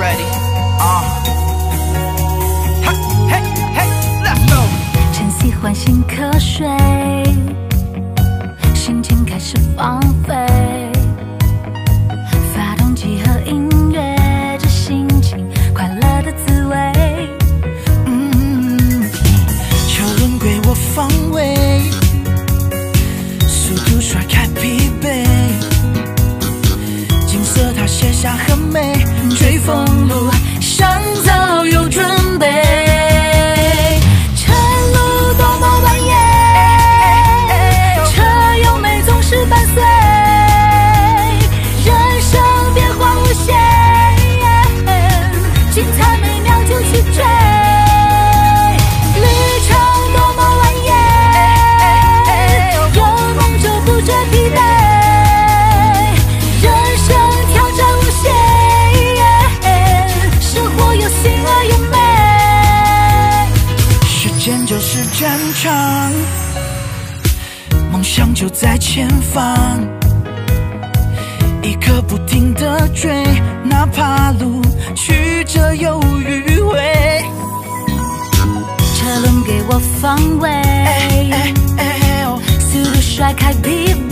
ready. Uh. Hey, hey, let's go. 晨曦唤醒瞌睡，心情开始放飞，发动机和音乐，这心情快乐的滋味。嗯，车归我方位，速度甩开疲惫，景色它写下很美。公路战场，梦想就在前方，一刻不停的追，哪怕路曲折又迂回。车轮给我方位，速度甩开疲惫。